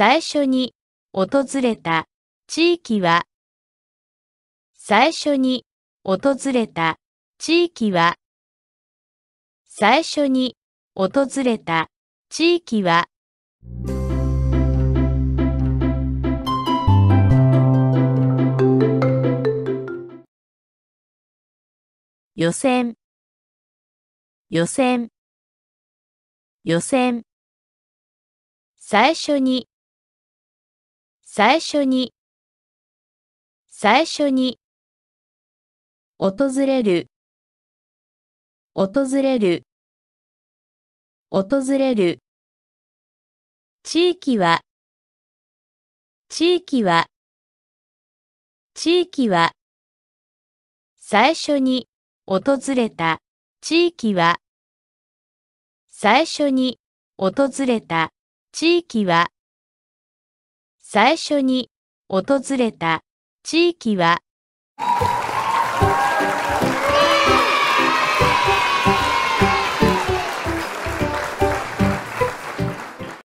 最初に訪れた地域は最初に訪れた地域は最初に訪れた地域は予選予選予選。最初に最初に。最初に。訪れる。訪れる。訪れる。地域は。地域は。地域は。最初に。訪れた。地域は。最初に。訪れた。地域は。最初に訪れた地域は。